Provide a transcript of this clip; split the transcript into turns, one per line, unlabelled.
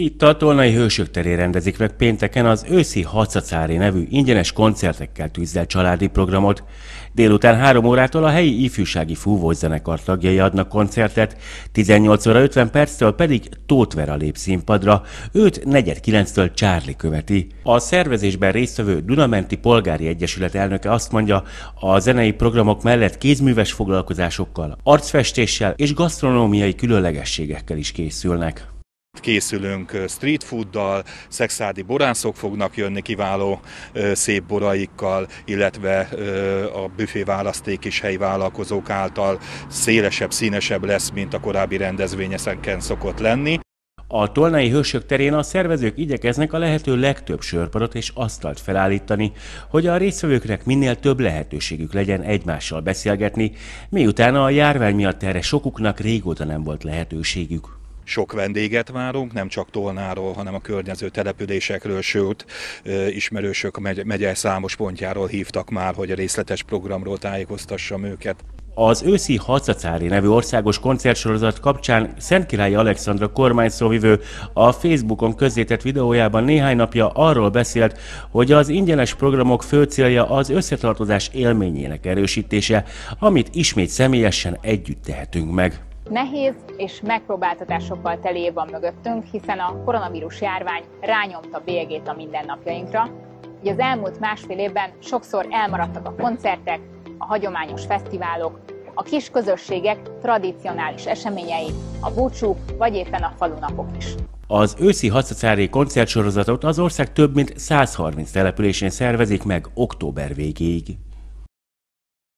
Itt a Tolnai Hősök terén rendezik meg pénteken az őszi Hacacári nevű ingyenes koncertekkel tűzzel családi programot. Délután 3 órától a helyi ifjúsági fúvózenekar tagjai adnak koncertet, 18 óra 50 perctől pedig Tóth Vera lép színpadra, őt 49-től Csárli követi. A szervezésben résztvevő Dunamenti Polgári Egyesület elnöke azt mondja, a zenei programok mellett kézműves foglalkozásokkal, arcfestéssel és gasztronómiai különlegességekkel is készülnek.
Készülünk street fooddal, szexádi borászok fognak jönni kiváló szép boraikkal, illetve a büfé választék is helyi vállalkozók által szélesebb, színesebb lesz, mint a korábbi rendezvényeszenken szokott lenni.
A Tolnai Hősök terén a szervezők igyekeznek a lehető legtöbb sörpadot és asztalt felállítani, hogy a résztvevőknek minél több lehetőségük legyen egymással beszélgetni, miután a járvány miatt erre sokuknak régóta nem volt lehetőségük
sok vendéget várunk, nem csak Tolnáról, hanem a környező településekről, sőt, ismerősök a megye számos pontjáról hívtak már, hogy a részletes programról tájékoztassam őket.
Az őszi Hacacári nevű országos koncertsorozat kapcsán Szentkirály Alexandra kormányszóvivő a Facebookon közzétett videójában néhány napja arról beszélt, hogy az ingyenes programok fő célja az összetartozás élményének erősítése, amit ismét személyesen együtt tehetünk meg.
Nehéz és megpróbáltatásokkal teli van mögöttünk, hiszen a koronavírus járvány rányomta bélyegét a mindennapjainkra. Ugye az elmúlt másfél évben sokszor elmaradtak a koncertek, a hagyományos fesztiválok, a kis közösségek tradicionális eseményei, a búcsúk vagy éppen a falunapok is.
Az őszi hacacári koncertsorozatot az ország több mint 130 településén szervezik meg október végéig.